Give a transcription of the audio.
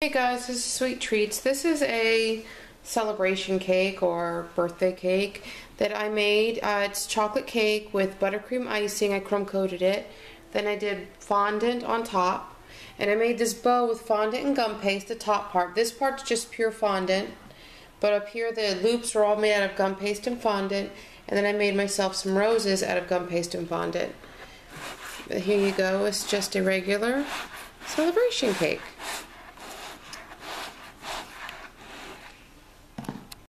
Hey guys, this is Sweet Treats. This is a celebration cake or birthday cake that I made. Uh, it's chocolate cake with buttercream icing. I crumb coated it. Then I did fondant on top. And I made this bow with fondant and gum paste, the top part. This part's just pure fondant. But up here the loops are all made out of gum paste and fondant. And then I made myself some roses out of gum paste and fondant. But here you go. It's just a regular celebration cake.